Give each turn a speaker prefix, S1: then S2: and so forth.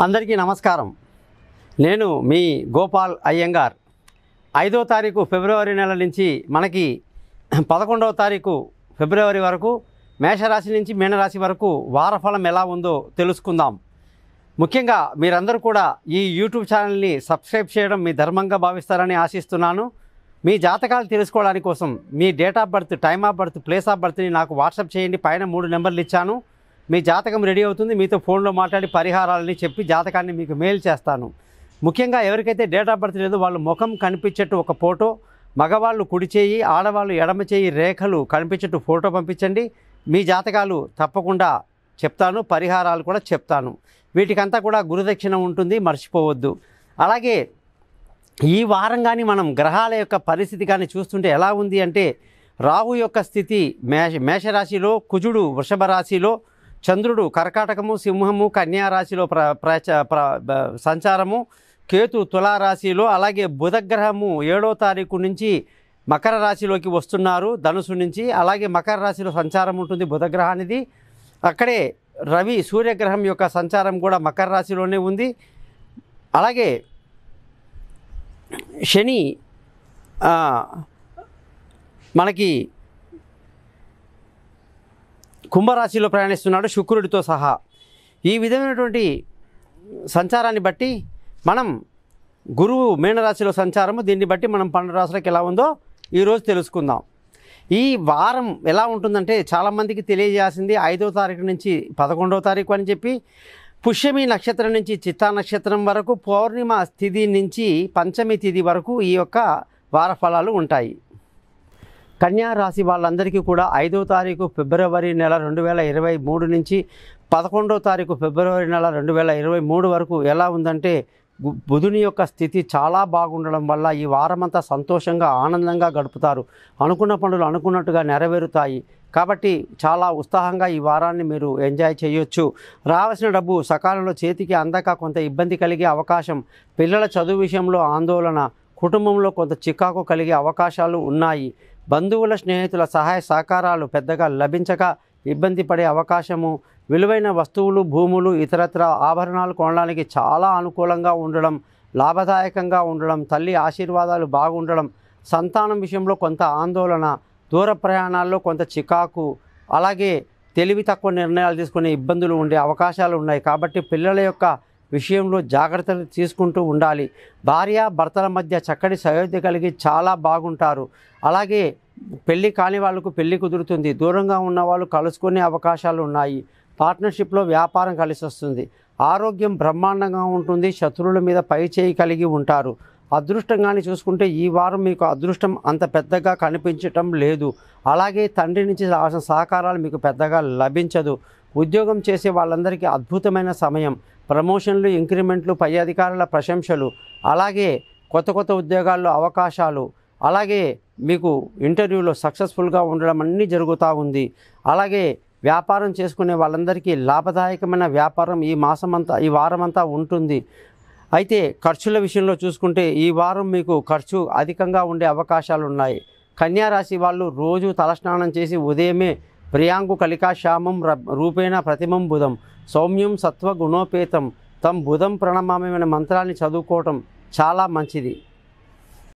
S1: అందరికీ నమస్కారం. నేను మీ గోపాల్ అయ్యంగార్. ఐదో తారీఖు ఫిబ్రవరి నెల నుంచి మనకి పదకొండవ తారీఖు ఫిబ్రవరి వరకు మేషరాశి నుంచి మీనరాశి వరకు వారఫలం ఎలా ఉందో తెలుసుకుందాం. ముఖ్యంగా మీరందరూ కూడా ఈ యూట్యూబ్ ఛానల్ని సబ్స్క్రైబ్ చేయడం మీ ధర్మంగా భావిస్తారని ఆశిస్తున్నాను. మీ జాతకాలు తెలుసుకోవడానికి కోసం మీ date of birth time of birth place of బర్త్ని నాకు వాట్సాప్ చేయండి. పైన మూడు నెంబర్లు ఇచ్చాను. మీ జాతకం రెడీ అవుతుంది. మీతో ఫోన్లో మాట్లాడి పరిహారాలని చెప్పి జాతకాన్ని మీకు మెయిల్ చేస్తాను. ముఖ్యంగా ఎవరికైతే డేట్ ఆఫ్ బర్త్ లేదో వాళ్ళు ముఖం కనిపించేట్టు ఒక ఫోటో మగవాళ్ళు కుడి చేయి ఆడవాళ్ళు ఎడమ చేయి రేఖలు కనిపించేట్టు ఫోటో పంపించండి. మీ జాతకాలు తప్పకుండా చెప్తాను పరిహారాలు కూడా చెప్తాను. వీటికంతా కూడా గురుదక్షిణ ఉంటుంది మర్చిపోవద్దు. అలాగే ఈ వారం కానీ మనం గ్రహాల యొక్క పరిస్థితి కానీ చూస్తుంటే ఎలా ఉంది అంటే రాహు యొక్క స్థితి మేష మేషరాశిలో కుజుడు వృషభ రాశిలో చంద్రుడు కర్కాటకము సింహము కన్యా రాశిలో ప్ర ప్రచ ప్ర సంచారము కేతు తులారాశిలో అలాగే బుధగ్రహము ఏడో తారీఖు నుంచి మకర రాశిలోకి వస్తున్నారు ధనుసు నుంచి. అలాగే మకర రాశిలో సంచారం ఉంటుంది బుధగ్రహానిది. అక్కడే రవి సూర్యగ్రహం యొక్క సంచారం కూడా మకర రాశిలోనే ఉంది. అలాగే శని మనకి కుంభరాశిలో ప్రయాణిస్తున్నాడు శుక్రుడితో సహా. ఈ విధమైనటువంటి సంచారాన్ని బట్టి మనం గురువు మీనరాశిలో సంచారము దీన్ని బట్టి మనం పన్నెండు రాశులకు ఎలా ఉందో ఈరోజు తెలుసుకుందాం. ఈ వారం ఎలా ఉంటుందంటే చాలామందికి తెలియజేయాల్సింది ఐదో తారీఖు నుంచి పదకొండవ తారీఖు అని చెప్పి పుష్యమి నక్షత్రం నుంచి చిత్తా నక్షత్రం వరకు పౌర్ణిమ తిథి నుంచి పంచమి తిథి వరకు ఈ యొక్క వార ఫలాలు ఉంటాయి. కన్యా రాశి వాళ్ళందరికీ కూడా ఐదో తారీఖు ఫిబ్రవరి నెల రెండు వేల ఇరవై మూడు నుంచి పదకొండో తారీఖు ఫిబ్రవరి నెల రెండు వేల ఇరవై మూడు వరకు ఎలా ఉందంటే బుధుని యొక్క స్థితి చాలా బాగుండడం వల్ల ఈ వారమంతా సంతోషంగా ఆనందంగా గడుపుతారు. అనుకున్న పనులు అనుకున్నట్టుగా నెరవేరుతాయి. కాబట్టి చాలా ఉత్సాహంగా ఈ వారాన్ని మీరు ఎంజాయ్ చేయొచ్చు. రావాల్సిన డబ్బు సకాలంలో చేతికి అందక కొంత ఇబ్బంది కలిగే అవకాశం పిల్లల చదువు విషయంలో ఆందోళన కుటుంబంలో కొంత చికాకు కలిగే అవకాశాలు ఉన్నాయి. బంధువుల స్నేహితుల సహాయ సహకారాలు పెద్దగా లభించక ఇబ్బంది పడే అవకాశము విలువైన వస్తువులు భూములు ఇతరత్ర ఆభరణాలు కొనడానికి చాలా అనుకూలంగా ఉండడం లాభదాయకంగా ఉండడం తల్లి ఆశీర్వాదాలు బాగుండడం సంతానం విషయంలో కొంత ఆందోళన దూర ప్రయాణాల్లో కొంత చికాకు అలాగే తెలివి తక్కువ నిర్ణయాలు తీసుకునే ఇబ్బందులు ఉండే అవకాశాలు ఉన్నాయి. కాబట్టి పిల్లల యొక్క విషయంలో జాగ్రత్తలు తీసుకుంటూ ఉండాలి. భార్య భర్తల మధ్య చక్కటి సయోధ్య కలిగి చాలా బాగుంటారు. అలాగే పెళ్ళి కాని వాళ్ళకు పెళ్ళి కుదురుతుంది. దూరంగా ఉన్న వాళ్ళు కలుసుకునే అవకాశాలు ఉన్నాయి. పార్ట్నర్షిప్లో వ్యాపారం కలిసి వస్తుంది ఆరోగ్యం బ్రహ్మాండంగా ఉంటుంది. శత్రువుల మీద పై చేయి కలిగి ఉంటారు. అదృష్టంగాని చూసుకుంటే ఈ వారం మీకు అదృష్టం అంత పెద్దగా కనిపించటం లేదు. అలాగే తండ్రి నుంచి రావాల్సిన సహకారాలు మీకు పెద్దగా లభించదు. ఉద్యోగం చేసే వాళ్ళందరికీ అద్భుతమైన సమయం. ప్రమోషన్లు ఇంక్రిమెంట్లు పై అధికారుల ప్రశంసలు అలాగే కొత్త కొత్త ఉద్యోగాల్లో అవకాశాలు అలాగే మీకు ఇంటర్వ్యూలో సక్సెస్ఫుల్గా ఉండడం అన్నీ జరుగుతూ ఉంది. అలాగే వ్యాపారం చేసుకునే వాళ్ళందరికీ లాభదాయకమైన వ్యాపారం ఈ మాసమంతా ఈ వారమంతా ఉంటుంది. అయితే ఖర్చుల విషయంలో చూసుకుంటే ఈ వారం మీకు ఖర్చు అధికంగా ఉండే అవకాశాలు ఉన్నాయి కన్యారాశి వాళ్ళు రోజు తలస్నానం చేసి ఉదయమే ప్రియాంకు కలికా శ్యామం ర- రూపేణ ప్రతిమం బుధం. సౌమ్యం సత్వ గుణోపేతం. తం బుధం ప్రణమామైన మంత్రాన్ని చదువుకోవటం చాలా మంచిది.